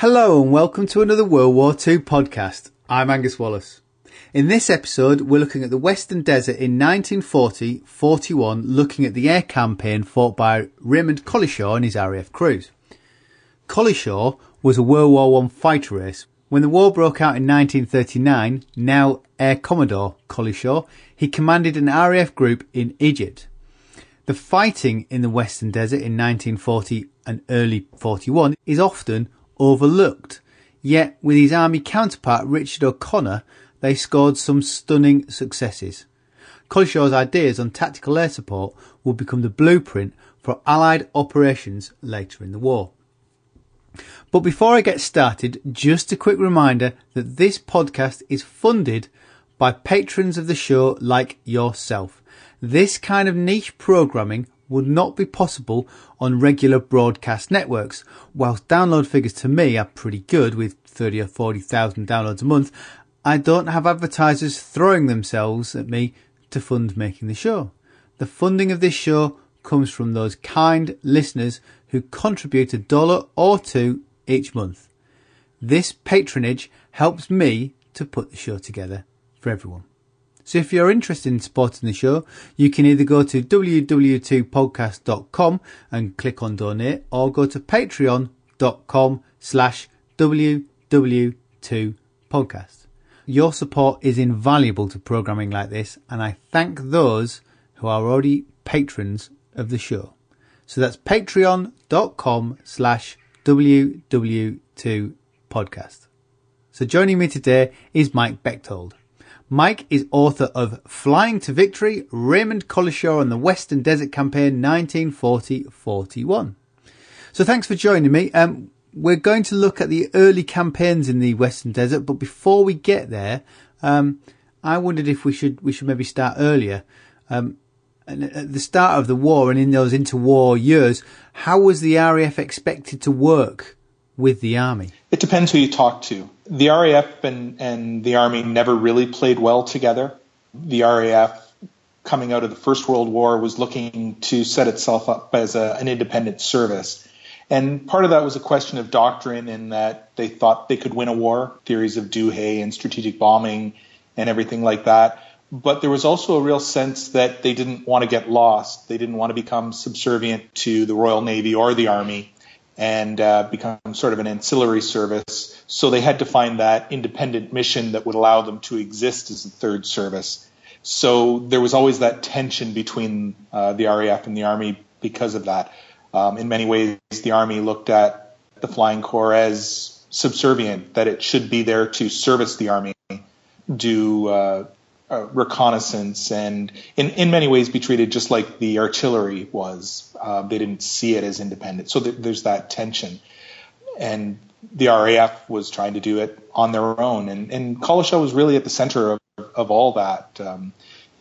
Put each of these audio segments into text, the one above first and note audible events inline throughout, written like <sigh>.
Hello and welcome to another World War II podcast. I'm Angus Wallace. In this episode, we're looking at the Western Desert in 1940-41, looking at the air campaign fought by Raymond Collishaw and his RAF crews. Collishaw was a World War I fighter ace. When the war broke out in 1939, now Air Commodore Collishaw, he commanded an RAF group in Egypt. The fighting in the Western Desert in 1940 and early 41 is often overlooked. Yet, with his army counterpart Richard O'Connor, they scored some stunning successes. Collishaw's ideas on tactical air support would become the blueprint for Allied operations later in the war. But before I get started, just a quick reminder that this podcast is funded by patrons of the show like yourself. This kind of niche programming would not be possible on regular broadcast networks. Whilst download figures to me are pretty good with 30 or 40,000 downloads a month, I don't have advertisers throwing themselves at me to fund making the show. The funding of this show comes from those kind listeners who contribute a dollar or two each month. This patronage helps me to put the show together for everyone. So if you're interested in supporting the show, you can either go to www.podcast.com and click on donate or go to patreon.com slash ww2podcast. Your support is invaluable to programming like this and I thank those who are already patrons of the show. So that's patreon.com slash ww2podcast. So joining me today is Mike Bechthold. Mike is author of Flying to Victory, Raymond Collishaw and the Western Desert Campaign 1940-41. So thanks for joining me. Um, we're going to look at the early campaigns in the Western Desert, but before we get there, um, I wondered if we should we should maybe start earlier. Um, at the start of the war and in those interwar years, how was the RAF expected to work with the army? It depends who you talk to the RAF and, and the Army never really played well together. The RAF, coming out of the First World War, was looking to set itself up as a, an independent service. And part of that was a question of doctrine in that they thought they could win a war, theories of Douhet and strategic bombing and everything like that. But there was also a real sense that they didn't want to get lost. They didn't want to become subservient to the Royal Navy or the Army and uh, become sort of an ancillary service. So they had to find that independent mission that would allow them to exist as a third service. So there was always that tension between uh, the RAF and the Army because of that. Um, in many ways, the Army looked at the Flying Corps as subservient, that it should be there to service the Army, do uh, uh, reconnaissance and in, in many ways be treated just like the artillery was. Uh, they didn't see it as independent. So th- there's that tension. And the RAF was trying to do it on their own. And, and Collishaw was really at the center of, of all that. Um,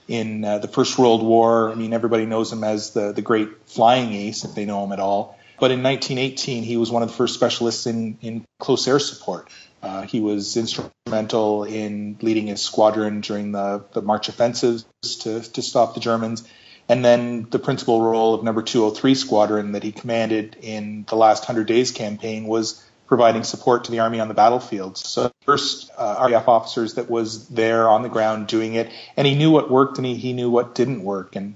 in uh, the First World War, I mean, everybody knows him as the, the great flying ace, if they know him at all. But in 1918, he was one of the first specialists in, in close air support. Uh, he was instrumental in leading his squadron during the, the March offensives to, to stop the Germans. And then the principal role of number 203 squadron that he commanded in the last 100 days campaign was providing support to the army on the battlefield. So first uh, RAF officers that was there on the ground doing it, and he knew what worked and he, he knew what didn't work. And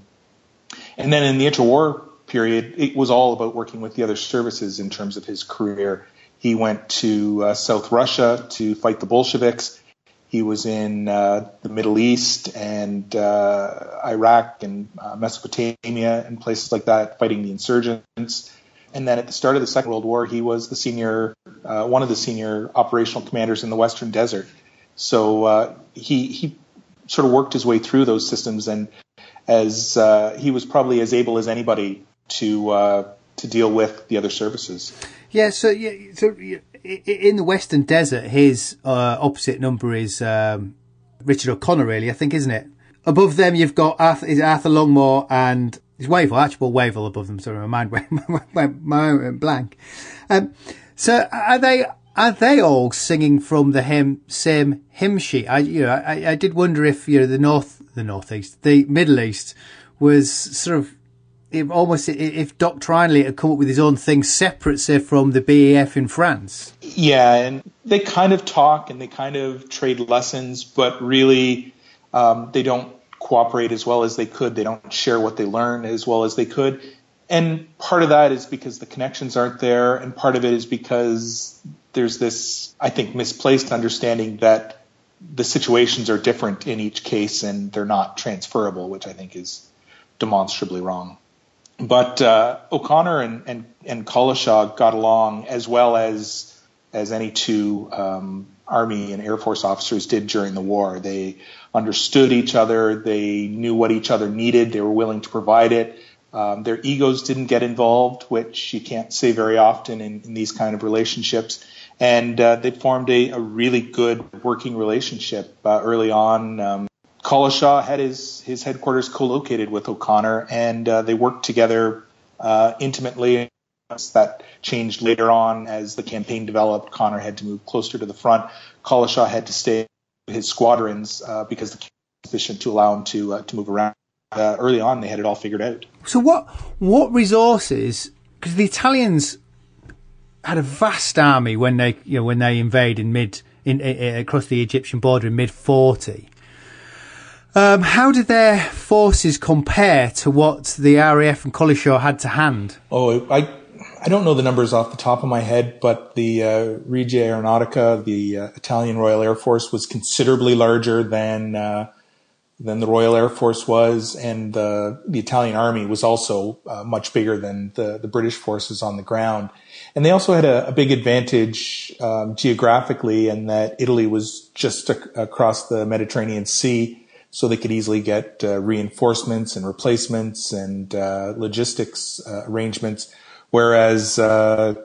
and then in the interwar period, it was all about working with the other services in terms of his career. He went to uh, South Russia to fight the Bolsheviks. He was in uh, the Middle East and uh, Iraq and uh, Mesopotamia and places like that, fighting the insurgents. And then at the start of the Second World War, he was the senior, uh, one of the senior operational commanders in the Western Desert. So uh, he he sort of worked his way through those systems, and as he was probably as able as anybody to to deal with the other services. Yeah, so yeah, so in the Western Desert, his uh, opposite number is um, Richard O'Connor, really, I think, isn't it? Above them, you've got Arthur, is Arthur Longmore and is Wavell, Archibald Wavell above them. Sorry, my mind went, <laughs> went, went blank. Um, so are they are they all singing from the hymn, same hymn sheet? I, you know, I, I did wonder if you know the north, the northeast, the Middle East was sort of it almost if Doc doctrinally had come up with his own thing separate, say, from the BAF in France. Yeah, and they kind of talk and they kind of trade lessons, but really um, they don't cooperate as well as they could. They don't share what they learn as well as they could. And part of that is because the connections aren't there, and part of it is because there's this, I think, misplaced understanding that the situations are different in each case and they're not transferable, which I think is demonstrably wrong. But uh, O'Connor and, and, and got along as well as as any two um, Army and Air Force officers did during the war. They understood each other. They knew what each other needed. They were willing to provide it. Um, their egos didn't get involved, which you can't say very often in, in these kind of relationships and uh, they formed a, a, really good working relationship uh, early on. Um, Collishaw had his his headquarters co-located with O'Connor, and uh, they worked together uh, intimately. That changed later on as the campaign developed. Connor had to move closer to the front. Collishaw had to stay with his squadrons uh, because the sufficient to allow him to uh, to move around. early on, they had it all figured out. So what what resources? Because the Italians had a vast army when they you know when they invaded in mid in, in across the Egyptian border in mid forty. Um, how did their forces compare to what the RAF and Collishaw had to hand? Oh, I I don't know the numbers off the top of my head, but the uh, Regia Aeronautica, the uh, Italian Royal Air Force, was considerably larger than uh, than the Royal Air Force was, and the the Italian Army was also uh, much bigger than the the British forces on the ground. And they also had a, a big advantage um, geographically in that Italy was just across the Mediterranean Sea, so they could easily get uh, reinforcements and replacements and uh, logistics uh, arrangements, whereas uh,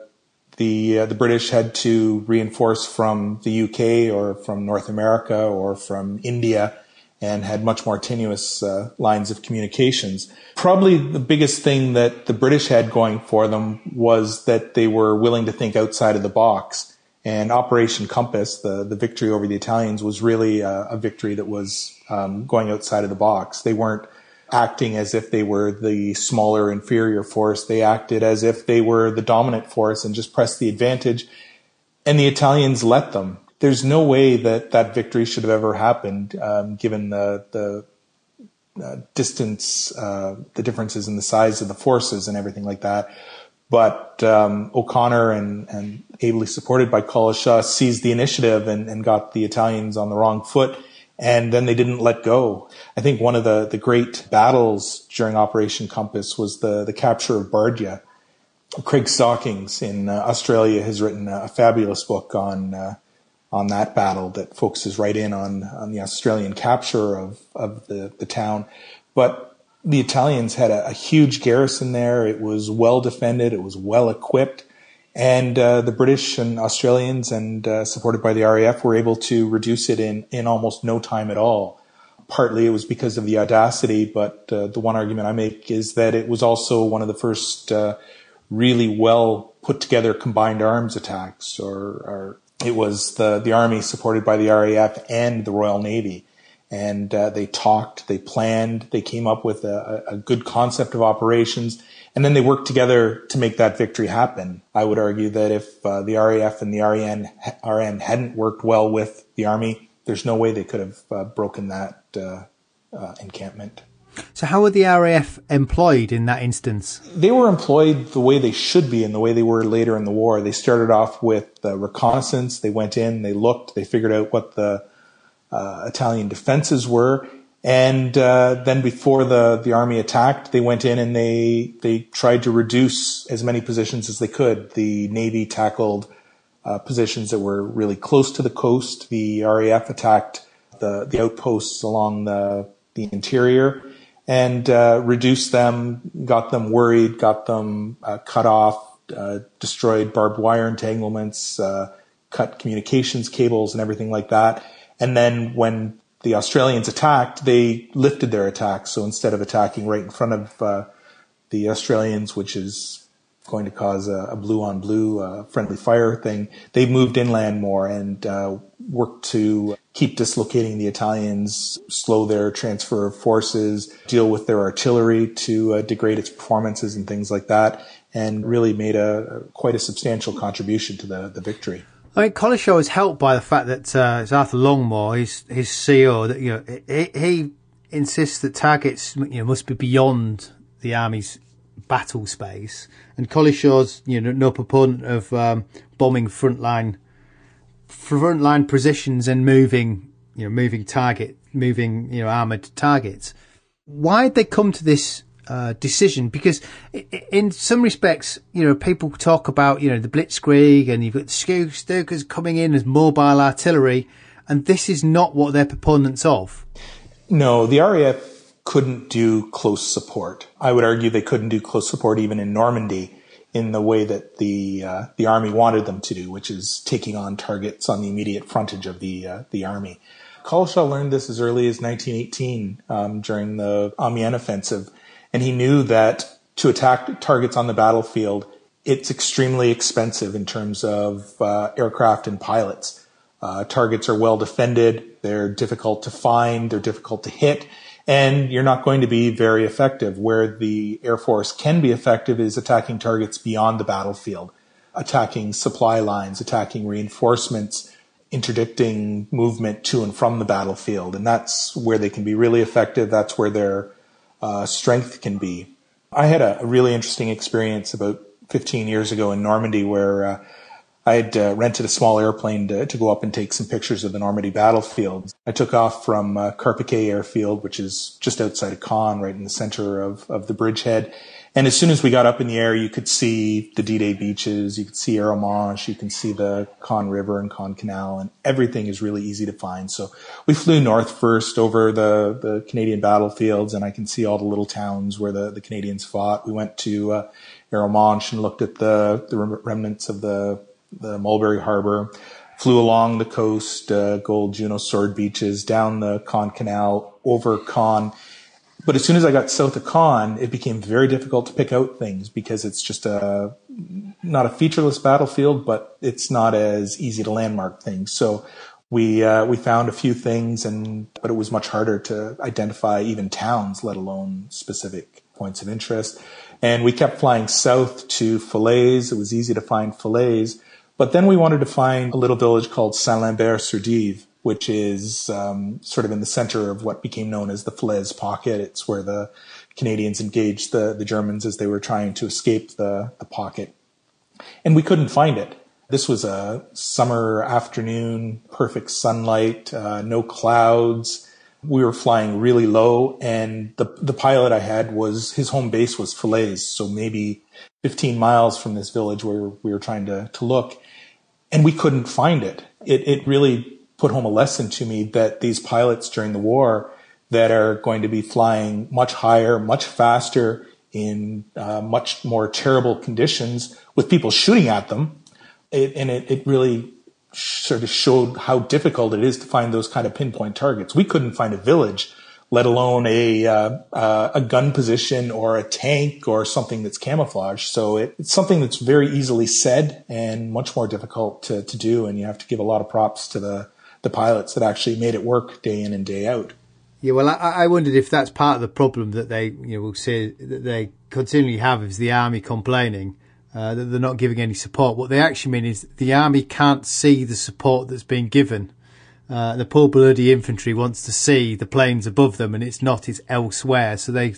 the uh, the British had to reinforce from the UK or from North America or from India and had much more tenuous uh, lines of communications. Probably the biggest thing that the British had going for them was that they were willing to think outside of the box. And Operation Compass, the, the victory over the Italians, was really a, a victory that was um, going outside of the box. They weren't acting as if they were the smaller, inferior force. They acted as if they were the dominant force and just pressed the advantage. And the Italians let them there's no way that that victory should have ever happened, um, given the the uh, distance, uh, the differences in the size of the forces and everything like that. But um, O'Connor and, and ably supported by Collishaw seized the initiative and, and got the Italians on the wrong foot and then they didn't let go. I think one of the, the great battles during Operation Compass was the, the capture of Bardia. Craig Stockings in uh, Australia has written a fabulous book on uh, on that battle that focuses right in on, on the Australian capture of, of the, the town. But the Italians had a, a huge garrison there. It was well defended. It was well equipped. And uh, the British and Australians, and uh, supported by the RAF, were able to reduce it in, in almost no time at all. Partly it was because of the audacity, but uh, the one argument I make is that it was also one of the first uh, really well put together combined arms attacks or, or it was the, the Army supported by the RAF and the Royal Navy. And uh, they talked, they planned, they came up with a, a good concept of operations, and then they worked together to make that victory happen. I would argue that if uh, the RAF and the RN, RN hadn't worked well with the Army, there's no way they could have uh, broken that uh, uh, encampment. So, how were the RAF employed in that instance? They were employed the way they should be and the way they were later in the war. They started off with uh, reconnaissance. They went in, they looked, they figured out what the uh, Italian defenses were. And uh, then before the, the army attacked, they went in and they, they tried to reduce as many positions as they could. The Navy tackled uh, positions that were really close to the coast. The RAF attacked the, the outposts along the, the interior and uh, reduced them, got them worried, got them uh, cut off, uh, destroyed barbed wire entanglements, uh, cut communications cables and everything like that. And then when the Australians attacked, they lifted their attack. So instead of attacking right in front of uh, the Australians, which is going to cause a, a blue on blue uh, friendly fire thing, they moved inland more and worked to keep dislocating the Italians, slow their transfer of forces, deal with their artillery to uh, degrade its performances and things like that, and really made a quite a substantial contribution to the, the victory. I mean, Collishaw was helped by the fact that uh, it's Arthur Longmore, his his CO, that you know he, he insists that targets you know must be beyond the army's battle space, and Collishaw's you know no proponent of um, bombing frontline frontline positions and moving you know moving target moving you know armored targets. Why did they come to this uh, decision? Because in some respects, you know, people talk about you know the Blitzkrieg and you've got the Stukas coming in as mobile artillery, and this is not what they're proponents of. No, the RAF couldn't do close support. I would argue they couldn't do close support even in Normandy in the way that the uh, the army wanted them to do, which is taking on targets on the immediate frontage of the uh, the army. Collishaw learned this as early as 1918 um, during the Amiens offensive, and he knew that to attack targets on the battlefield, it's extremely expensive in terms of uh, aircraft and pilots. Uh, targets are well defended, they're difficult to find, they're difficult to hit, and you're not going to be very effective. Where the Air Force can be effective is attacking targets beyond the battlefield, attacking supply lines, attacking reinforcements, interdicting movement to and from the battlefield. And that's where they can be really effective. That's where their uh, strength can be. I had a, really interesting experience about 15 years ago in Normandy where uh, I had uh, rented a small airplane to, to go up and take some pictures of the Normandy battlefield. I took off from uh, Carpiquet Airfield, which is just outside of Caen, right in the center of, of the bridgehead. And as soon as we got up in the air, you could see the D-Day beaches, you could see Arromanches, you can see the Caen River and Caen Canal, and everything is really easy to find. So we flew north first over the, the Canadian battlefields, and I can see all the little towns where the, the Canadians fought. We went to uh, and looked at the, the remnants of the the Mulberry Harbor, flew along the coast, uh, Gold Juno Sword beaches, down the Caen Canal, over Caen. But as soon as I got south of Caen, it became very difficult to pick out things because it's just a not a featureless battlefield, but it's not as easy to landmark things. So we uh, we found a few things, and but it was much harder to identify even towns, let alone specific points of interest. And we kept flying south to Falaise. It was easy to find Falaise but then we wanted to find a little village called Saint-Lambert-sur-Dives, which is um, sort of in the center of what became known as the Falaise Pocket. It's where the Canadians engaged the, the Germans as they were trying to escape the, the pocket. And we couldn't find it. This was a summer afternoon, perfect sunlight, uh, no clouds. We were flying really low and the, the pilot I had was, his home base was Falaise. So maybe 15 miles from this village where we were trying to, to look and we couldn't find it. It, it really put home a lesson to me that these pilots during the war that are going to be flying much higher, much faster in uh, much more terrible conditions with people shooting at them. It, and it, it really sort of showed how difficult it is to find those kind of pinpoint targets. We couldn't find a village let alone a uh, uh, a gun position or a tank or something that's camouflaged. So it, it's something that's very easily said and much more difficult to, to do. And you have to give a lot of props to the the pilots that actually made it work day in and day out. Yeah, well, I, I wondered if that's part of the problem that they you know will say that they continually have is the army complaining. Uh, that they're not giving any support. What they actually mean is the army can't see the support that's being given uh, the poor bloody infantry wants to see the planes above them and it's not, it's elsewhere. So they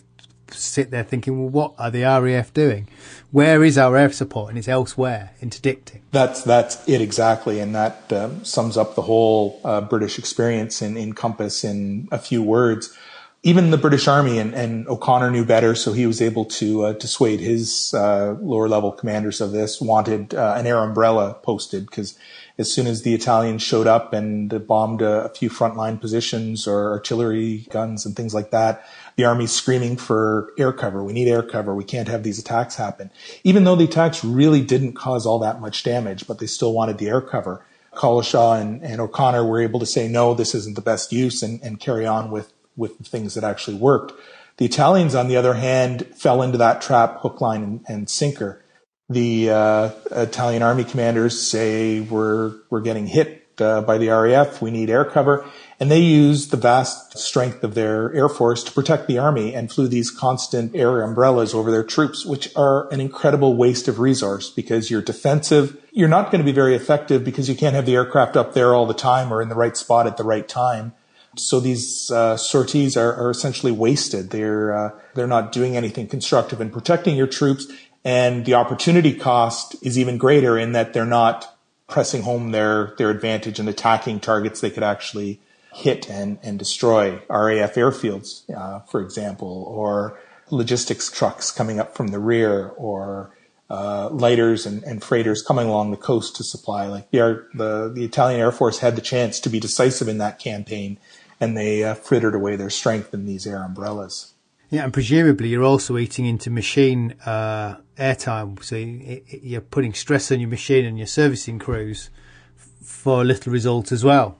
sit there thinking, well, what are the RAF doing? Where is our air support? And it's elsewhere, interdicting. That's that's it exactly, and that um, sums up the whole uh, British experience in, in Compass in a few words. Even the British Army and, and O'Connor knew better, so he was able to uh, dissuade his uh, lower level commanders of this. Wanted uh, an air umbrella posted because as soon as the Italians showed up and bombed a, a few frontline positions or artillery guns and things like that, the army's screaming for air cover. We need air cover. We can't have these attacks happen. Even though the attacks really didn't cause all that much damage, but they still wanted the air cover. Collishaw and, and O'Connor were able to say, no, this isn't the best use and, and carry on with, with things that actually worked. The Italians, on the other hand, fell into that trap hook, line, and, and sinker the uh, Italian army commanders say we're we're getting hit uh, by the RAF. We need air cover. And they used the vast strength of their air force to protect the army and flew these constant air umbrellas over their troops, which are an incredible waste of resource because you're defensive. You're not going to be very effective because you can't have the aircraft up there all the time or in the right spot at the right time. So these uh, sorties are, are, essentially wasted. They're uh, they're not doing anything constructive in protecting your troops, and the opportunity cost is even greater in that they're not pressing home their their advantage and attacking targets they could actually hit and, and destroy RAF airfields, uh, for example, or logistics trucks coming up from the rear, or uh, lighters and, and, freighters coming along the coast to supply. Like the, the, the Italian Air Force had the chance to be decisive in that campaign, and they uh, frittered away their strength in these air umbrellas. Yeah, and presumably you're also eating into machine uh, airtime, so you're putting stress on your machine and your servicing crews for little result as well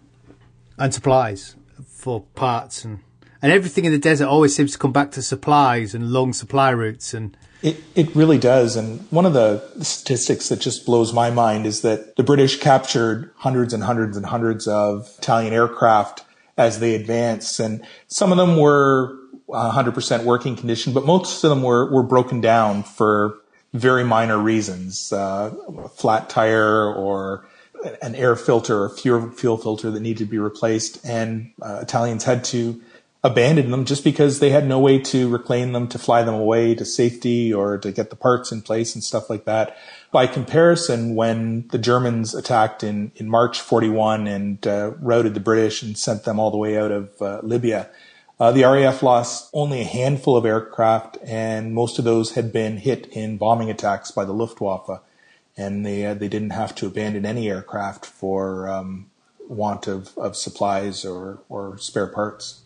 and supplies for parts and and everything in the desert always seems to come back to supplies and long supply routes and it, it really does. And one of the statistics that just blows my mind is that the British captured hundreds and hundreds and hundreds of Italian aircraft as they advanced. And some of them were 100% working condition, but most of them were, were broken down for very minor reasons, uh, flat tire or an air filter or fuel filter that needed to be replaced, and uh, Italians had to abandon them just because they had no way to reclaim them, to fly them away to safety, or to get the parts in place and stuff like that. By comparison, when the Germans attacked in in March 41 and uh, routed the British and sent them all the way out of uh, Libya. Uh, the RAF lost only a handful of aircraft, and most of those had been hit in bombing attacks by the Luftwaffe and they uh, they didn't have to abandon any aircraft for um, want of, of supplies or, or spare parts.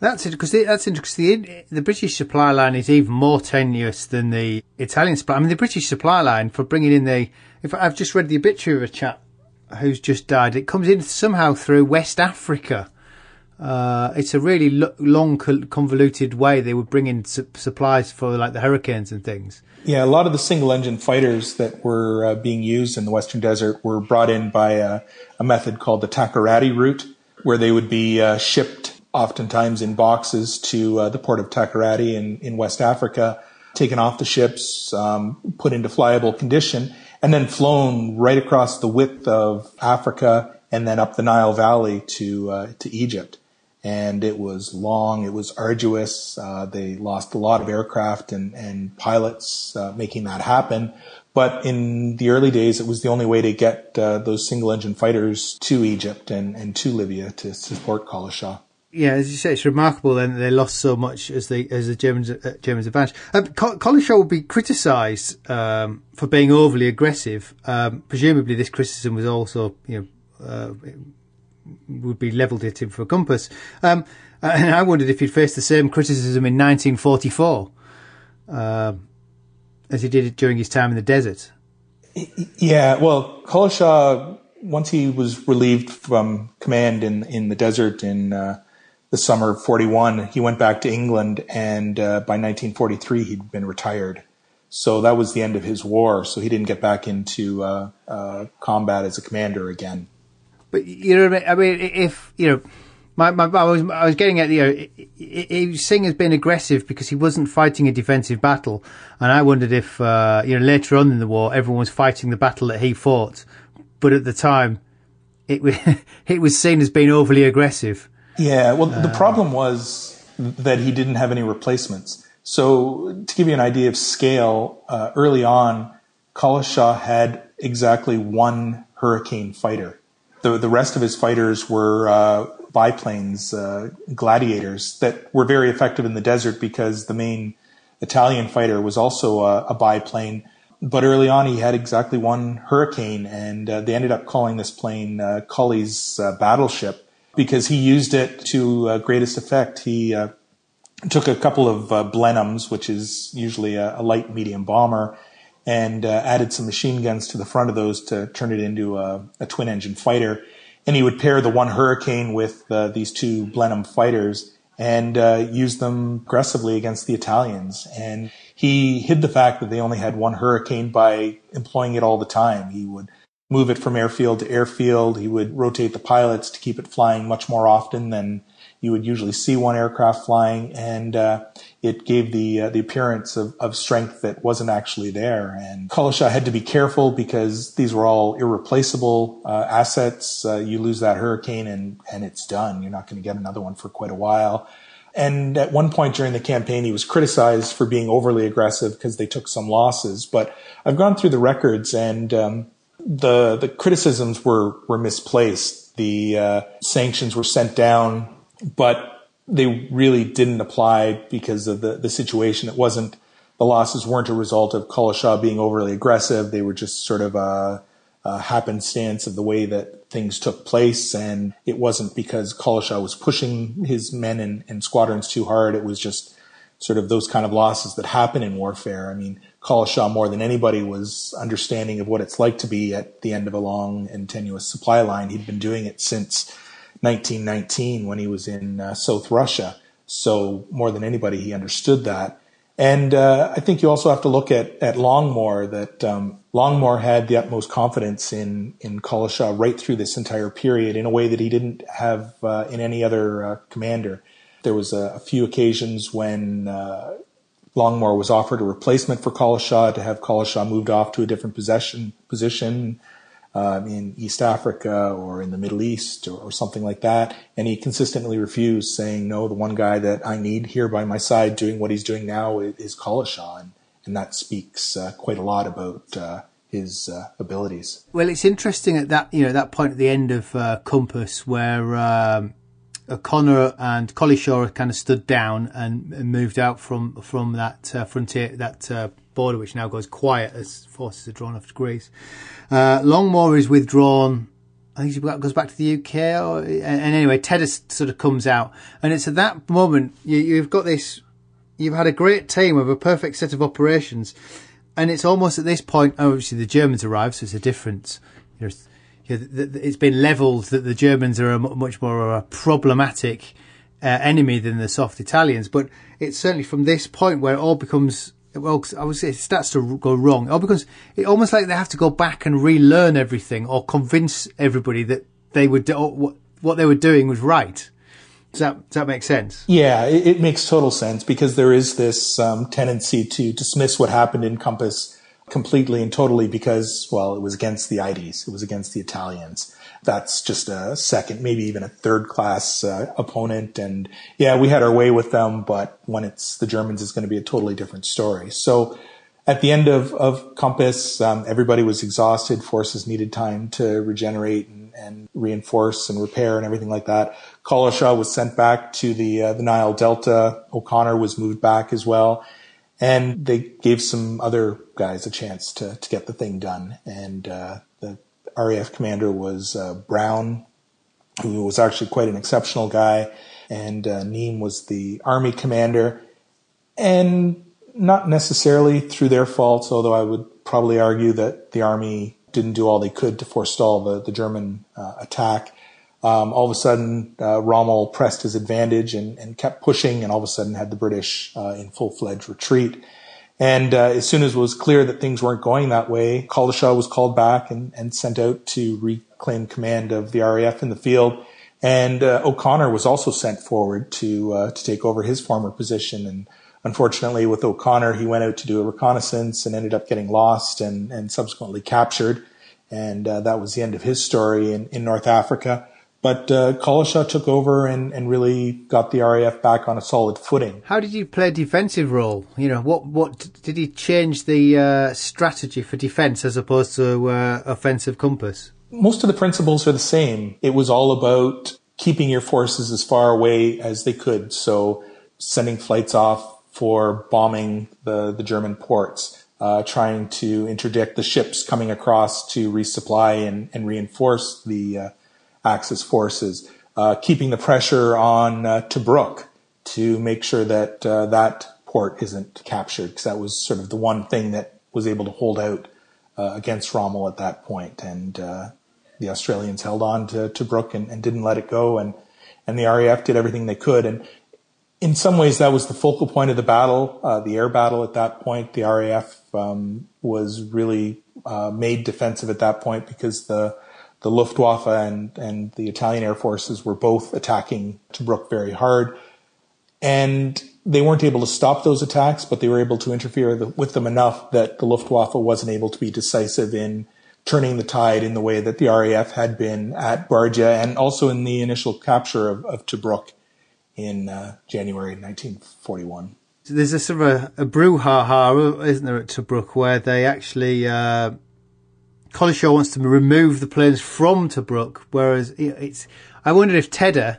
That's it, because that's interesting. The, the British supply line is even more tenuous than the Italian supply. I mean, the British supply line for bringing in the. If I've just read the obituary of a chap who's just died, it comes in somehow through West Africa. Uh, it's a really lo- long, convoluted way they would bring in su- supplies for like the hurricanes and things. Yeah, a lot of the single engine fighters that were uh, being used in the Western Desert were brought in by a, a method called the Takoradi route, where they would be uh, shipped oftentimes in boxes to uh, the port of Takoradi in, in West Africa, taken off the ships, um, put into flyable condition, and then flown right across the width of Africa and then up the Nile Valley to uh, to Egypt and it was long, it was arduous. Uh, they lost a lot of aircraft and, and pilots uh, making that happen. But in the early days, it was the only way to get uh, those single engine fighters to Egypt and, and to Libya to support Collishaw. Yeah, as you say, it's remarkable then they lost so much as they as the Germans uh, Germans advanced. Um, Shah will be criticised um, for being overly aggressive. Um, presumably, this criticism was also you know uh, would be levelled at him for compass. Um, and I wondered if he'd faced the same criticism in 1944 uh, as he did it during his time in the desert. Yeah, well, Collishaw once he was relieved from command in in the desert in uh, the summer of 41, he went back to England, and uh, by 1943 he'd been retired. So that was the end of his war. So he didn't get back into uh, uh combat as a commander again. But you know, what I mean, I mean if you know, my, my I was I was getting at you know, Singh has been aggressive because he wasn't fighting a defensive battle, and I wondered if uh, you know later on in the war everyone was fighting the battle that he fought, but at the time, it was <laughs> it was seen as being overly aggressive. Yeah, well, the uh, problem was that he didn't have any replacements. So to give you an idea of scale, uh, early on, Collishaw had exactly one Hurricane fighter the the rest of his fighters were uh, biplanes, uh, gladiators that were very effective in the desert because the main Italian fighter was also a, a biplane. But early on, he had exactly one Hurricane, and uh, they ended up calling this plane uh, Collie's uh, battleship because he used it to uh, greatest effect. He uh, took a couple of Blenheims, which is usually a, a light medium bomber, and uh, added some machine guns to the front of those to turn it into a, a twin engine fighter. And he would pair the one Hurricane with uh, these two Blenheim fighters and uh, use them aggressively against the Italians. And he hid the fact that they only had one Hurricane by employing it all the time. He would move it from airfield to airfield. He would rotate the pilots to keep it flying much more often than you would usually see one aircraft flying, and uh, it gave the uh, the appearance of, of strength that wasn't actually there. And Collishaw had to be careful because these were all irreplaceable uh, assets. Uh, you lose that hurricane, and and it's done. You're not going to get another one for quite a while. And at one point during the campaign, he was criticized for being overly aggressive because they took some losses. But I've gone through the records, and um, the the criticisms were were misplaced. The uh, sanctions were sent down but they really didn't apply because of the, the situation. It wasn't, the losses weren't a result of Collishaw being overly aggressive. They were just sort of a, a happenstance of the way that things took place. And it wasn't because Collishaw was pushing his men and, and squadrons too hard. It was just sort of those kind of losses that happen in warfare. I mean, Collishaw more than anybody was understanding of what it's like to be at the end of a long and tenuous supply line. He'd been doing it since 1919 when he was in uh, South Russia. So more than anybody, he understood that. And uh, I think you also have to look at, at Longmore, that um, Longmore had the utmost confidence in, in Collishaw right through this entire period in a way that he didn't have uh, in any other uh, commander. There was a, a few occasions when uh, Longmore was offered a replacement for Collishaw to have Collishaw moved off to a different possession, position um, in East Africa or in the Middle East or, or, something like that. And he consistently refused, saying, no, the one guy that I need here by my side doing what he's doing now is, is. And, and that speaks uh, quite a lot about uh, his uh, abilities. Well, it's interesting at that, you know, that point at the end of uh, Compass where um, O'Connor and Collishaw kind of stood down and, and moved out from, from that uh, frontier, that uh, border, which now goes quiet as forces are drawn off to Greece. Uh, Longmore is withdrawn. I think he goes back to the UK. Or, and, anyway, Tedders sort of comes out, and it's at that moment you, you've got this. You've had a great team of a perfect set of operations, and it's almost at this point. Obviously, the Germans arrive, so it's a difference. You know, it's been levelled that the Germans are a much more a problematic uh, enemy than the soft Italians. But it's certainly from this point where it all becomes well, I would say it starts to go wrong. Oh, because it almost like they have to go back and relearn everything or convince everybody that they would do, what, what they were doing was right. Does that, does that make sense? Yeah, it, it makes total sense because there is this um, tendency to dismiss what happened in Compass completely and totally because, well, it was against the Eyeties. It was against the Italians that's just a second, maybe even a third class uh, opponent. And yeah, we had our way with them, but when it's the Germans, it's going to be a totally different story. So at the end of, of Compass, um, everybody was exhausted. Forces needed time to regenerate and, and reinforce and repair and everything like that. Collishaw was sent back to the uh, the Nile Delta. O'Connor was moved back as well, and they gave some other guys a chance to to get the thing done. And uh, the RAF commander was uh, Brown, who was actually quite an exceptional guy, and uh, Neame was the army commander, and not necessarily through their faults, although I would probably argue that the army didn't do all they could to forestall the, the German uh, attack. Um, all of a sudden, uh, Rommel pressed his advantage and, and, kept pushing, and all of a sudden had the British uh, in full fledged retreat. And uh, as soon as it was clear that things weren't going that way, Collishaw was called back and, and, sent out to reclaim command of the RAF in the field. And uh, O'Connor was also sent forward to uh, to take over his former position. And unfortunately, with O'Connor, he went out to do a reconnaissance and ended up getting lost and, and subsequently captured. And uh, that was the end of his story in, in North Africa. But uh, Collishaw took over and, and really got the RAF back on a solid footing. How did he play a defensive role? You know, what what did he change the uh, strategy for defence as opposed to uh, offensive compass? Most of the principles are the same. It was all about keeping your forces as far away as they could. So sending flights off for bombing the, the German ports, uh, trying to interdict the ships coming across to resupply and, and reinforce the uh, Axis forces, uh, keeping the pressure on uh, Tobruk to make sure that uh, that port isn't captured, because that was sort of the one thing that was able to hold out uh, against Rommel at that point. And uh, the Australians held on to Tobruk and, and didn't let it go, and and the RAF did everything they could. And in some ways, that was the focal point of the battle, uh, the air battle at that point. The RAF um, was really uh, made defensive at that point because the the Luftwaffe and, and the Italian air forces were both attacking Tobruk very hard. And they weren't able to stop those attacks, but they were able to interfere with them enough that the Luftwaffe wasn't able to be decisive in turning the tide in the way that the RAF had been at Bardia and also in the initial capture of, of Tobruk in uh, January 1941. So there's a sort of a, a brouhaha, isn't there, at Tobruk, where they actually uh, Collishaw wants to remove the planes from Tobruk, whereas it's. I wondered if Tedder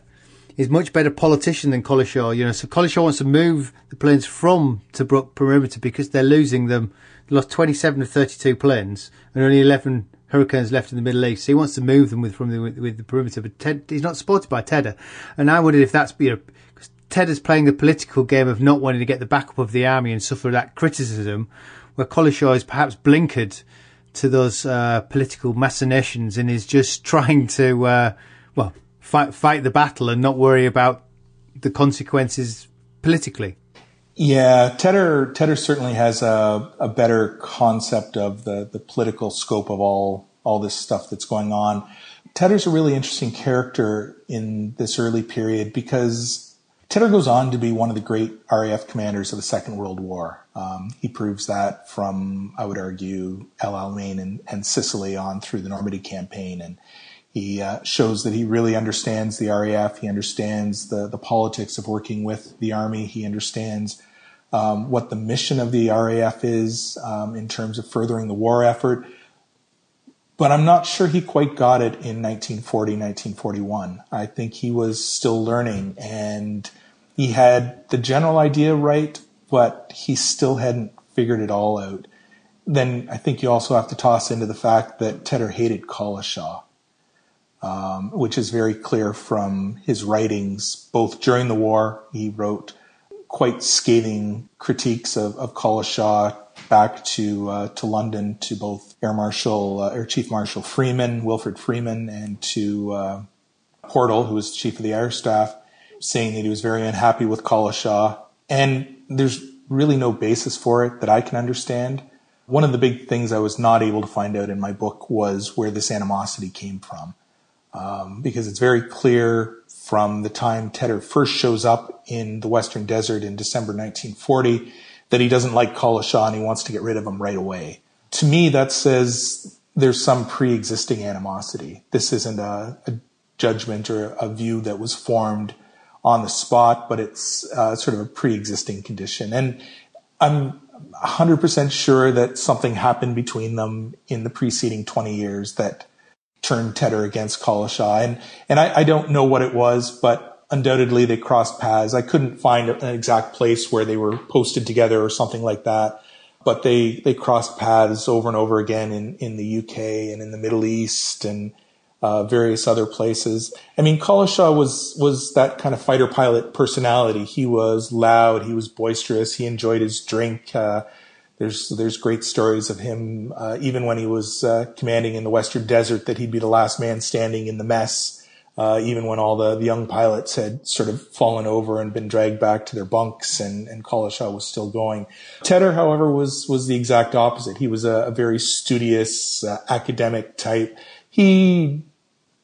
is much better politician than Collishaw. You know, so Collishaw wants to move the planes from Tobruk perimeter because they're losing them. They lost 27 of 32 planes and only 11 Hurricanes left in the Middle East. So he wants to move them with from the, with, with the perimeter, but Ted, he's not supported by Tedder. And I wondered if that's you know, because Tedder's playing the political game of not wanting to get the backup of the army and suffer that criticism, where Collishaw is perhaps blinkered to those uh, political machinations and is just <laughs> trying to, uh, well, fight fight the battle and not worry about the consequences politically. Yeah, Tedder Tedder certainly has a, a better concept of the, the political scope of all all this stuff that's going on. Tedder's a really interesting character in this early period because Tedder goes on to be one of the great RAF commanders of the Second World War. Um, he proves that from, I would argue, El Alamein and, and, Sicily on through the Normandy campaign. And he uh, shows that he really understands the RAF. He understands the, the politics of working with the Army. He understands um, what the mission of the RAF is um, in terms of furthering the war effort but I'm not sure he quite got it in 1940, 1941. I think he was still learning and he had the general idea right, but he still hadn't figured it all out. Then I think you also have to toss into the fact that Tedder hated Collishaw, um, which is very clear from his writings, both during the war. He wrote quite scathing critiques of, of Collishaw back to uh, to London to both Air Marshal uh, Air Chief Marshal Freeman, Wilfred Freeman, and to uh, Portal, who was chief of the air staff, saying that he was very unhappy with Collishaw. And there's really no basis for it that I can understand. One of the big things I was not able to find out in my book was where this animosity came from. Um, because it's very clear from the time Tedder first shows up in the Western Desert in December 1940 that he doesn't like Collishaw and he wants to get rid of him right away. To me, that says there's some pre-existing animosity. This isn't a, a judgment or a view that was formed on the spot, but it's uh, sort of a pre-existing condition. And I'm 100% sure that something happened between them in the preceding 20 years that turned Tedder against Collishaw. And, and I, I don't know what it was, but undoubtedly they crossed paths. I couldn't find an exact place where they were posted together or something like that, but they, they crossed paths over and over again in, in the UK and in the Middle East and uh, various other places. I mean, Collishaw was, was that kind of fighter pilot personality. He was loud. He was boisterous. He enjoyed his drink. Uh, there's, there's great stories of him, uh, even when he was, uh, commanding in the Western Desert that he'd be the last man standing in the mess uh, even when all the, the, young pilots had sort of fallen over and been dragged back to their bunks and, and Collishaw was still going. Tedder, however, was, was the exact opposite. He was a, a very studious, uh, academic type. He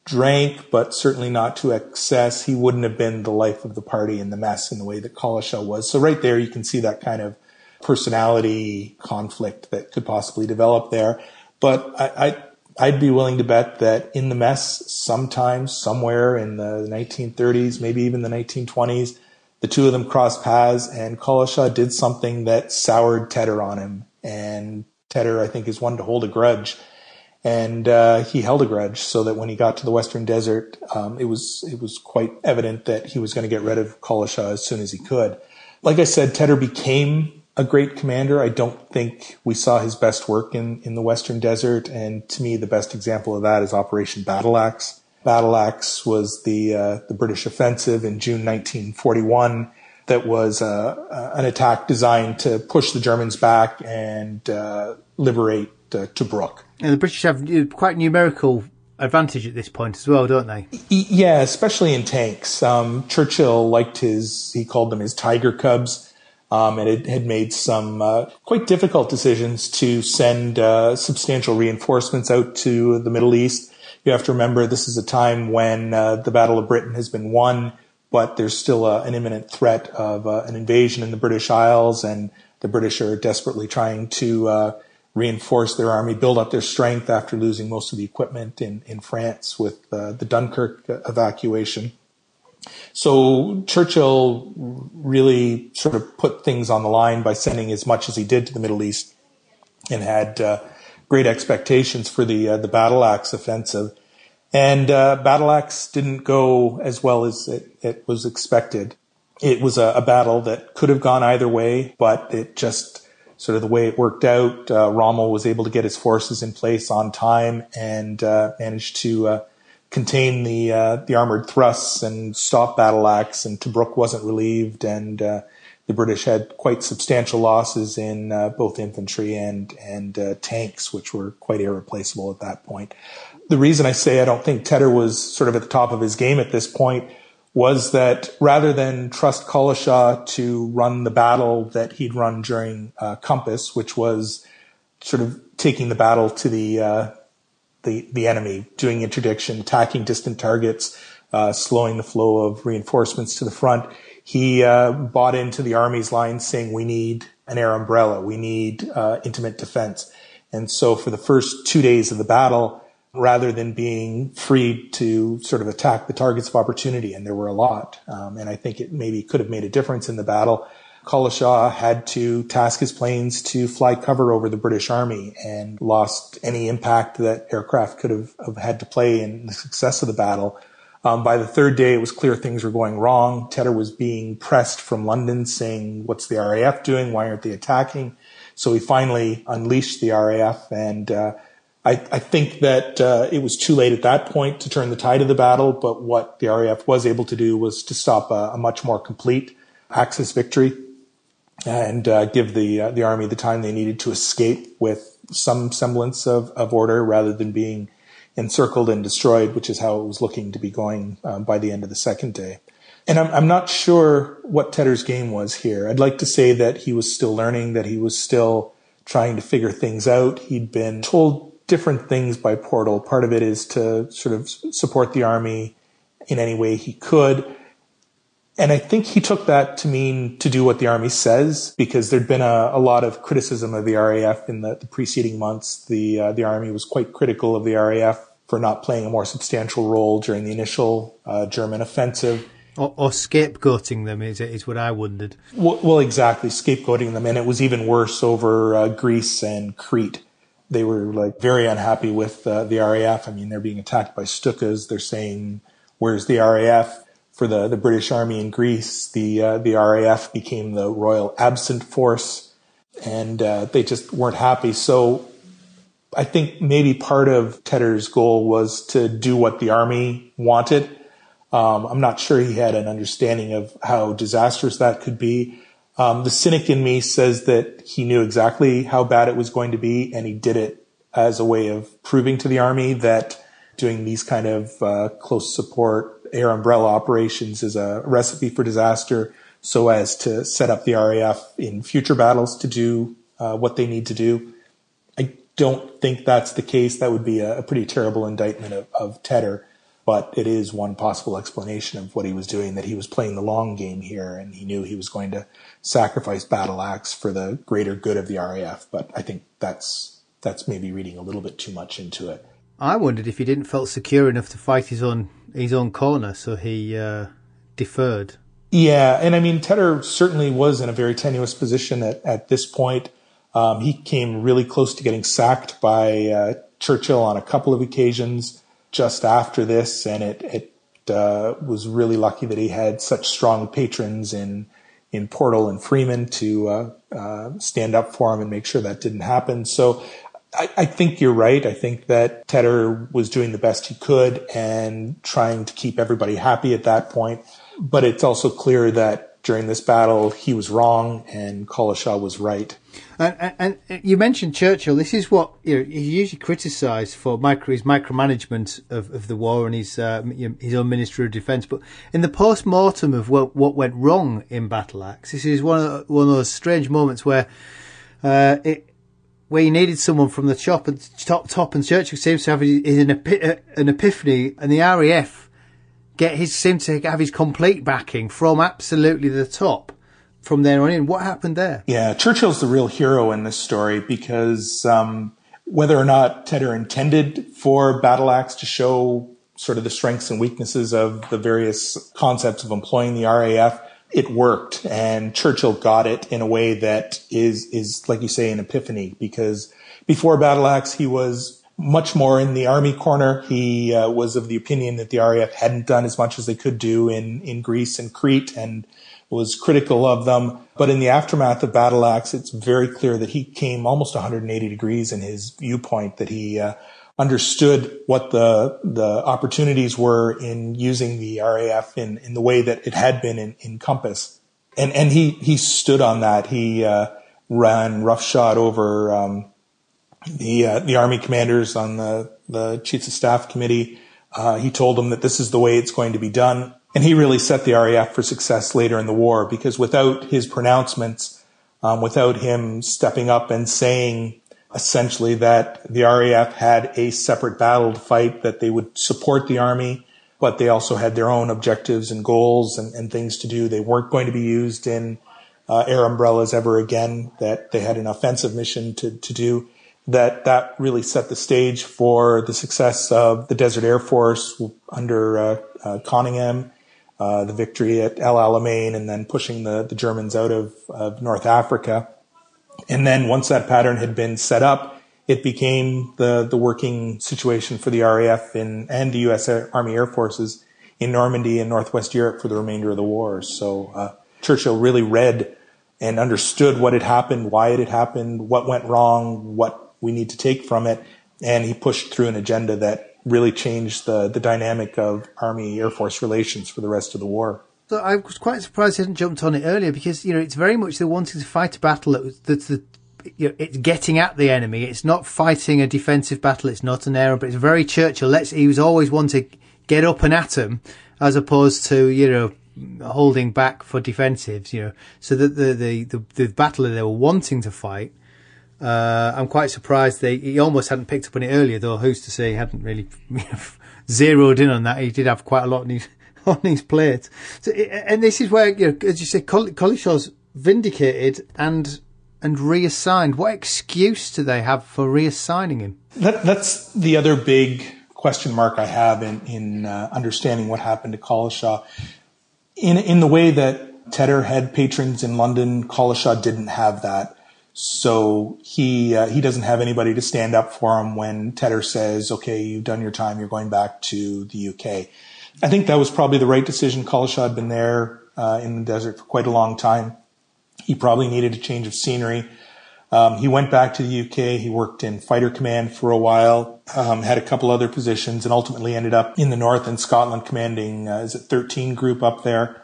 drank, but certainly not to excess. He wouldn't have been the life of the party in the mess in the way that Collishaw was. So right there, you can see that kind of personality conflict that could possibly develop there. But I, I I'd be willing to bet that in the mess, sometimes, somewhere in the 1930s, maybe even the 1920s, the two of them crossed paths and Collishaw did something that soured Tedder on him. And Tedder, I think, is one to hold a grudge. And uh, he held a grudge so that when he got to the Western Desert, um, it was it was quite evident that he was going to get rid of Collishaw as soon as he could. Like I said, Tedder became a great commander. I don't think we saw his best work in, in the Western Desert. And to me, the best example of that is Operation Battle Axe. Battle Axe was the, uh, the British offensive in June 1941 that was uh, uh, an attack designed to push the Germans back and uh, liberate uh, Tobruk. And the British have quite numerical advantage at this point as well, don't they? Yeah, especially in tanks. Um, Churchill liked his, he called them his tiger cubs um, and it had made some uh, quite difficult decisions to send uh, substantial reinforcements out to the Middle East. You have to remember this is a time when uh, the Battle of Britain has been won, but there's still a, an imminent threat of uh, an invasion in the British Isles, and the British are desperately trying to uh, reinforce their army, build up their strength after losing most of the equipment in, in France with uh, the Dunkirk evacuation. So Churchill really sort of put things on the line by sending as much as he did to the Middle East and had uh, great expectations for the uh, the Battle Axe offensive. And uh, Battle Axe didn't go as well as it, it was expected. It was a, a, battle that could have gone either way, but it just sort of the way it worked out. Uh, Rommel was able to get his forces in place on time and uh, managed to uh, contain the uh, the armored thrusts and stop battle axe, and Tobruk wasn't relieved, and uh, the British had quite substantial losses in both infantry and and tanks, which were quite irreplaceable at that point. The reason I say I don't think Tedder was sort of at the top of his game at this point was that rather than trust Collishaw to run the battle that he'd run during uh, Compass, which was sort of taking the battle to the uh, the, the enemy, doing interdiction, attacking distant targets, uh, slowing the flow of reinforcements to the front. He uh, bought into the army's line saying, we need an air umbrella. We need uh, intimate defense. And so for the first two days of the battle, rather than being free to sort of attack the targets of opportunity, and there were a lot, um, and I think it maybe could have made a difference in the battle, Collishaw had to task his planes to fly cover over the British Army and lost any impact that aircraft could have, have had to play in the success of the battle. Um, by the third day, it was clear things were going wrong. Tedder was being pressed from London saying, what's the RAF doing? Why aren't they attacking? So he finally unleashed the RAF and, uh, I, I, think that uh, it was too late at that point to turn the tide of the battle, but what the RAF was able to do was to stop a, a much more complete Axis victory and uh, give the uh, the army the time they needed to escape with some semblance of, of order rather than being encircled and destroyed, which is how it was looking to be going um, by the end of the second day. And I'm, I'm not sure what Tedder's game was here. I'd like to say that he was still learning, that he was still trying to figure things out. He'd been told different things by Portal. Part of it is to sort of support the army in any way he could. And I think he took that to mean to do what the Army says, because there'd been a, a lot of criticism of the RAF in the, the preceding months. The, uh, the Army was quite critical of the RAF for not playing a more substantial role during the initial uh, German offensive. Or, or, scapegoating them is, is what I wondered. Well, well, exactly, scapegoating them. And it was even worse over uh, Greece and Crete. They were like very unhappy with uh, the RAF. I mean, they're being attacked by Stukas. They're saying, where's the RAF? for the, the British Army in Greece, the uh, the RAF became the Royal Absent Force, and uh, they just weren't happy. So I think maybe part of Tedder's goal was to do what the army wanted. Um, I'm not sure he had an understanding of how disastrous that could be. Um, the cynic in me says that he knew exactly how bad it was going to be, and he did it as a way of proving to the army that doing these kind of uh, close support air umbrella operations is a recipe for disaster so as to set up the RAF in future battles to do uh, what they need to do. I don't think that's the case. That would be a, a pretty terrible indictment of, of Tedder, but it is one possible explanation of what he was doing, that he was playing the long game here and he knew he was going to sacrifice battle axe for the greater good of the RAF. But I think that's, that's maybe reading a little bit too much into it. I wondered if he didn't feel secure enough to fight his own his own corner, so he uh, deferred. Yeah, and I mean Tedder certainly was in a very tenuous position at at this point. Um, he came really close to getting sacked by uh, Churchill on a couple of occasions just after this, and it it uh, was really lucky that he had such strong patrons in in Portal and Freeman to uh, uh, stand up for him and make sure that didn't happen. So I, I, think you're right. I think that Tedder was doing the best he could and trying to keep everybody happy at that point. But it's also clear that during this battle, he was wrong and Collishaw was right. And, and, and, you mentioned Churchill. This is what you know, he's usually criticised for micro, his micromanagement of, of the war and his uh, his own Ministry of Defence. But in the post mortem of what, what went wrong in Battle Axe, this is one of one of those strange moments where uh, it where he needed someone from the top and top top, and Churchill seems to have an, an epiphany, and the RAF get his seem to have his complete backing from absolutely the top from there on in. What happened there? Yeah, Churchill's the real hero in this story because um, whether or not Tedder intended for Battle Axe to show sort of the strengths and weaknesses of the various concepts of employing the RAF, it worked, and Churchill got it in a way that is is like you say an epiphany because before Battle Axe he was much more in the army corner. He uh, was of the opinion that the RAF hadn't done as much as they could do in in Greece and Crete and was critical of them. But in the aftermath of Battle Axe, it's very clear that he came almost 180 degrees in his viewpoint, that he uh, understood what the the opportunities were in using the RAF in, in the way that it had been in, in Compass. And and he he stood on that. He uh, ran roughshod over um, the uh, the army commanders on the the chiefs of staff committee. Uh, he told them that this is the way it's going to be done. And he really set the RAF for success later in the war because without his pronouncements, um, without him stepping up and saying essentially that the RAF had a separate battle to fight, that they would support the army, but they also had their own objectives and goals and, and things to do. They weren't going to be used in uh, air umbrellas ever again, that they had an offensive mission to, to do that that really set the stage for the success of the Desert Air Force under uh, uh, uh, the victory at El Alamein and then pushing the, the Germans out of, of North Africa. And then once that pattern had been set up, it became the, the working situation for the RAF in, and the U.S. Army Air Forces in Normandy and Northwest Europe for the remainder of the war. So uh, Churchill really read and understood what had happened, why it had happened, what went wrong, what we need to take from it, and he pushed through an agenda that really changed the, the dynamic of Army Air Force relations for the rest of the war. So I was quite surprised he hadn't jumped on it earlier because you know it's very much they're wanting to fight a battle that's the you know, it's getting at the enemy. It's not fighting a defensive battle. It's not an error, but it's very Churchill. Let's. He was always wanting to get up and at them, as opposed to you know holding back for defensives. You know, so that the the the, the battle that they were wanting to fight uh, I'm quite surprised they he almost hadn't picked up on it earlier, though. Who's to say he hadn't really <laughs> zeroed in on that? He did have quite a lot on his <laughs> on his plate. So, and this is where, you know, as you say, Collishaw's vindicated and and reassigned. What excuse do they have for reassigning him? That, that's the other big question mark I have in in uh, understanding what happened to Collishaw. In in the way that Tedder had patrons in London, Collishaw didn't have that. So he uh, he doesn't have anybody to stand up for him when Tedder says, "Okay, you've done your time. You're going back to the UK." I think that was probably the right decision. Collishaw had been there uh, in the desert for quite a long time. He probably needed a change of scenery. Um, he went back to the UK. He worked in fighter command for a while, um, had a couple other positions, and ultimately ended up in the north in Scotland, commanding uh, is it 13 group up there.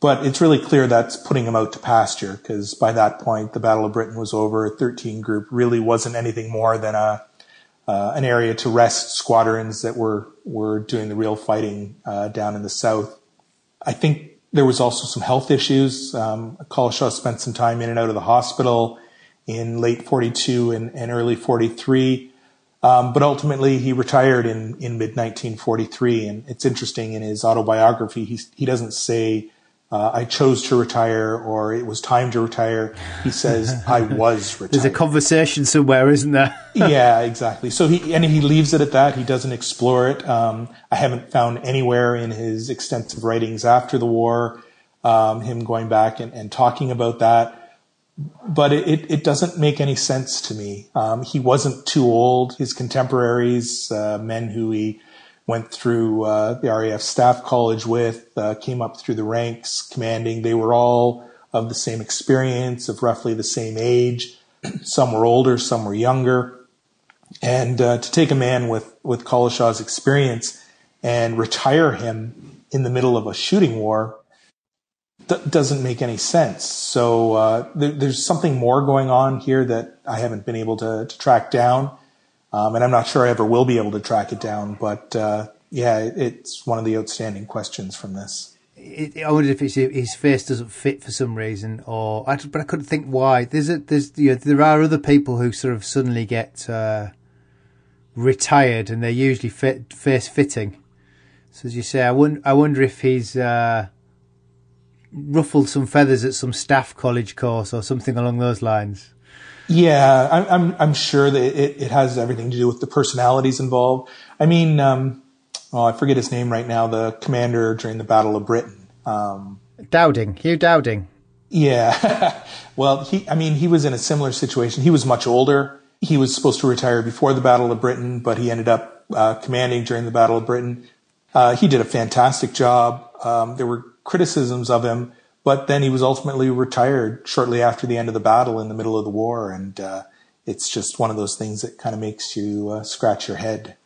But it's really clear that's putting him out to pasture because by that point, the Battle of Britain was over. 13 Group really wasn't anything more than a uh, an area to rest squadrons that were were doing the real fighting uh, down in the south. I think there was also some health issues. Um, Collishaw spent some time in and out of the hospital in late 42 and, and early 43. Um, but ultimately, he retired in, in mid 1943. And it's interesting in his autobiography, he, he doesn't say uh, I chose to retire or it was time to retire. He says, <laughs> I was retired. There's a conversation somewhere, isn't there? yeah, <laughs> exactly. So he, and he leaves it at that. He doesn't explore it. Um, I haven't found anywhere in his extensive writings after the war, um, him going back and, and, talking about that. But it, it, doesn't make any sense to me. Um, he wasn't too old. His contemporaries, uh, men who he went through uh, the RAF Staff College with, uh, came up through the ranks, commanding. They were all of the same experience, of roughly the same age. some were older, some were younger. And uh, to take a man with with Collishaw's experience and retire him in the middle of a shooting war, doesn't make any sense. So uh, there, there's something more going on here that I haven't been able to, to track down, um, and I'm not sure I ever will be able to track it down. But uh, yeah, it's one of the outstanding questions from this. It, I wondered if his face doesn't fit for some reason, or I, but I couldn't think why. There's a, there's you know, there are other people who sort of suddenly get uh, retired, and they're usually fit, face fitting. So as you say, I wonder, I wonder if he's uh, ruffled some feathers at some staff college course or something along those lines. Yeah, I'm I'm, I'm sure that it, it has everything to do with the personalities involved. I mean, um, oh, I forget his name right now. The commander during the Battle of Britain. Um, Dowding, Hugh Dowding. Yeah, <laughs> well, he I mean he was in a similar situation. He was much older. He was supposed to retire before the Battle of Britain, but he ended up uh, commanding during the Battle of Britain. Uh, he did a fantastic job. Um, there were criticisms of him, but then he was ultimately retired shortly after the end of the battle in the middle of the war. And uh, it's just one of those things that kind of makes you uh, scratch your head.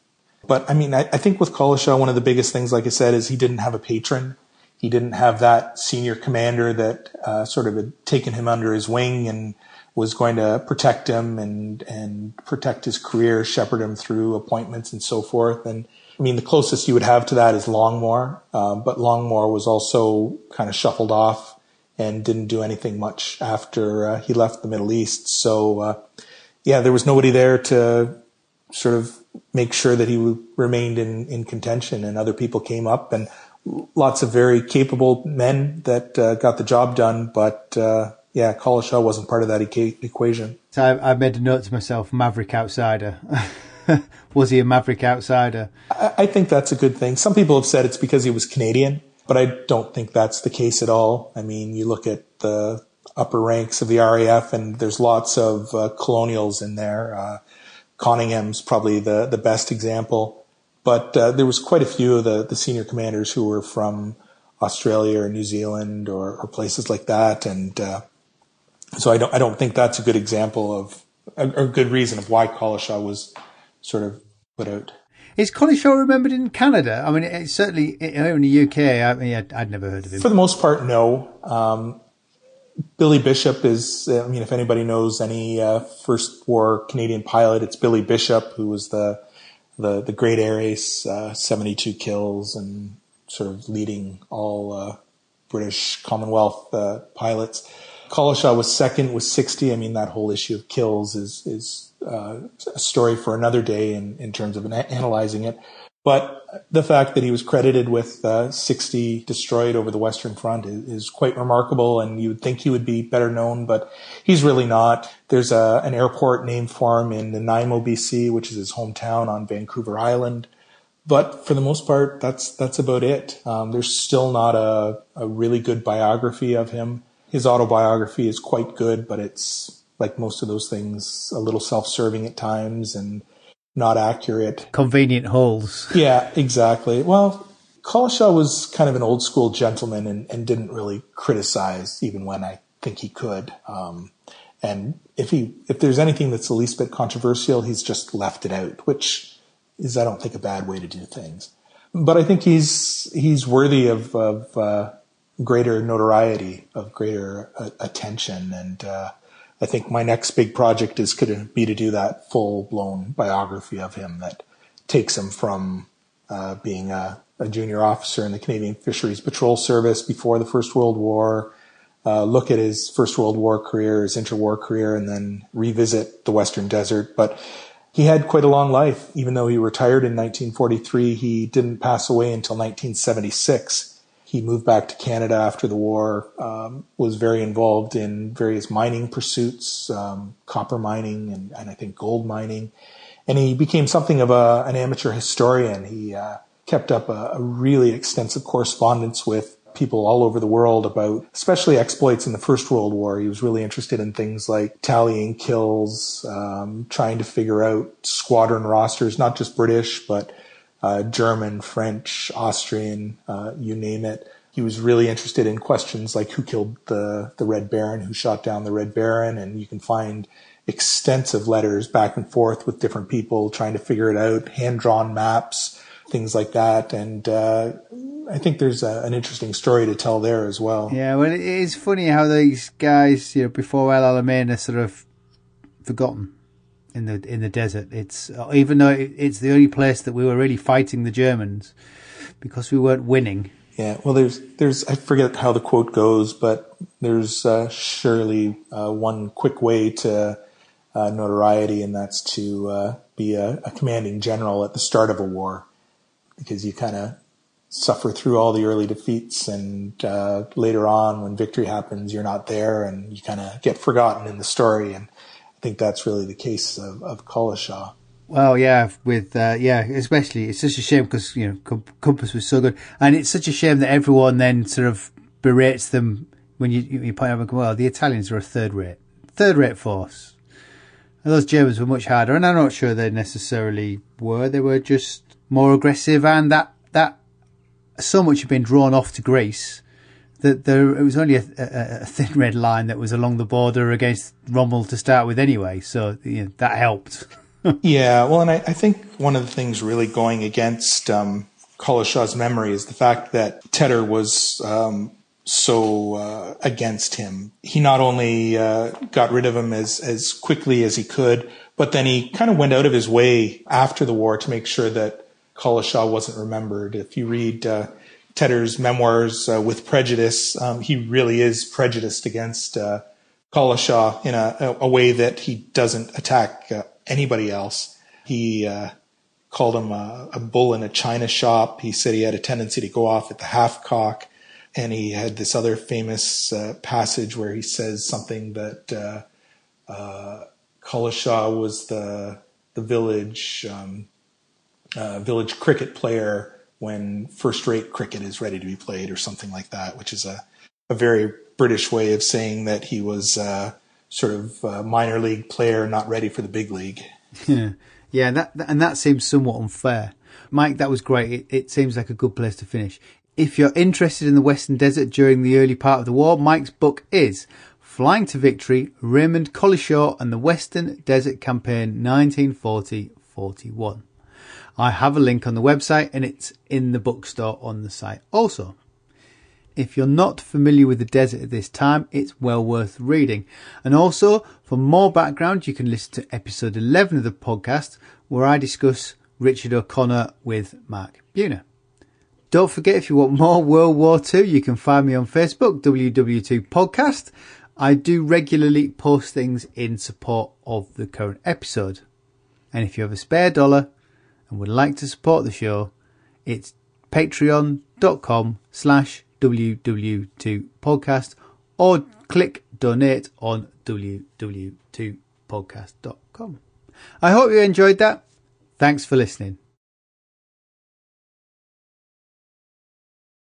But I mean, I, I think with Collishaw, one of the biggest things, like I said, is he didn't have a patron. He didn't have that senior commander that uh, sort of had taken him under his wing and was going to protect him and and protect his career, shepherd him through appointments and so forth. And I mean, the closest you would have to that is Longmore, uh, but Longmore was also kind of shuffled off and didn't do anything much after uh, he left the Middle East. So, uh, yeah, there was nobody there to sort of make sure that he remained in, in contention, and other people came up and lots of very capable men that uh, got the job done, but uh, yeah, Collishaw wasn't part of that equation. So I, I made a note to myself: Maverick outsider. <laughs> <laughs> was he a Maverick outsider? I, I think that's a good thing. Some people have said it's because he was Canadian, but I don't think that's the case at all. I mean, you look at the upper ranks of the RAF, and there's lots of uh, colonials in there. Uh, Coningham's probably the the best example, but uh, there was quite a few of the the senior commanders who were from Australia or New Zealand or, or places like that, and uh, so I don't I don't think that's a good example of a, a good reason of why Collishaw was sort of put out. Is Collishaw remembered in Canada? I mean, it's certainly in the UK. I mean, I'd, I'd never heard of him. For the most part, no. Um, Billy Bishop is, I mean, if anybody knows any uh, First War Canadian pilot, it's Billy Bishop, who was the the, the great air ace, uh, 72 kills, and sort of leading all uh, British Commonwealth uh, pilots. Collishaw was second with 60. I mean, that whole issue of kills is is uh, a story for another day in, in terms of analyzing it. But the fact that he was credited with uh, 60 destroyed over the Western Front is, is, quite remarkable, and you would think he would be better known, but he's really not. There's a, an airport named for him in Nanaimo, BC, which is his hometown on Vancouver Island. But for the most part, that's that's about it. Um, there's still not a, a really good biography of him. His autobiography is quite good, but it's like most of those things, a little self-serving at times and not accurate. Convenient holes. Yeah, exactly. Well, Collishaw was kind of an old school gentleman and, and didn't really criticize even when I think he could. Um, and if he, if there's anything that's the least bit controversial, he's just left it out, which is, I don't think, a bad way to do things. But I think he's, he's worthy of, of, uh, greater notoriety, of greater uh, attention. And, uh, I think my next big project is going to be to do that full blown biography of him that takes him from uh, being a, a, junior officer in the Canadian Fisheries Patrol Service before the First World War, uh, look at his First World War career, his interwar career, and then revisit the Western Desert. But he had quite a long life. Even though he retired in 1943, he didn't pass away until 1976 he moved back to Canada after the war, um, was very involved in various mining pursuits, um, copper mining and, and, I think gold mining. And he became something of a, an amateur historian. He uh, kept up a, a, really extensive correspondence with people all over the world about especially exploits in the First World War. He was really interested in things like tallying kills, um, trying to figure out squadron rosters, not just British, but uh, German, French, Austrian, uh, you name it. He was really interested in questions like who killed the, the Red Baron, who shot down the Red Baron, and you can find extensive letters back and forth with different people trying to figure it out, hand drawn maps, things like that. And, uh, I think there's a, an interesting story to tell there as well. Yeah, well, it is funny how these guys, you know, before El Alamein are sort of forgotten in the in the desert. It's even though it's the only place that we were really fighting the Germans because we weren't winning. Yeah, well, there's there's I forget how the quote goes, but there's uh, surely uh, one quick way to uh, notoriety, and that's to uh, be a, a, commanding general at the start of a war, because you kind of suffer through all the early defeats, and uh, later on, when victory happens, you're not there, and you kind of get forgotten in the story. And think that's really the case of, of Collishaw. Well, yeah, with uh, yeah, especially it's such a shame because you know Compass was so good, and it's such a shame that everyone then sort of berates them when you you point out, well, the Italians are a third rate, third rate force. And those Germans were much harder, and I'm not sure they necessarily were. They were just more aggressive, and that that so much had been drawn off to Greece that there it was only a, a, a, thin red line that was along the border against Rommel to start with anyway. So you know, that helped. <laughs> yeah, well, and I, I, think one of the things really going against um, Collishaw's memory is the fact that Tedder was um, so uh, against him. He not only uh, got rid of him as as quickly as he could, but then he kind of went out of his way after the war to make sure that Collishaw wasn't remembered. If you read uh, Tedder's memoirs uh, with prejudice, um, he really is prejudiced against uh, Collishaw in a, a, way that he doesn't attack uh, anybody else. He uh, called him a, a, bull in a china shop. He said he had a tendency to go off at the half cock. And he had this other famous uh, passage where he says something that uh, uh, Collishaw was the the village um, uh, village cricket player when first rate cricket is ready to be played, or something like that, which is a a very British way of saying that he was uh, sort of a minor league player not ready for the big league. <laughs> Yeah, yeah, that and that seems somewhat unfair. Mike, that was great. It, it seems like a good place to finish. If you're interested in the Western Desert during the early part of the war, Mike's book is Flying to Victory, Raymond Collishaw and the Western Desert Campaign 1940-41. I have a link on the website and it's in the bookstore on the site also. If you're not familiar with the desert at this time, it's well worth reading. And also, for more background, you can listen to episode 11 of the podcast where I discuss Richard O'Connor with Mark Buner. Don't forget, if you want more World War II, you can find me on Facebook, WW2 Podcast. I do regularly post things in support of the current episode. And if you have a spare dollar and would like to support the show, it's patreon.com slash WW2 podcast or click donate on WW2podcast.com. I hope you enjoyed that. Thanks for listening.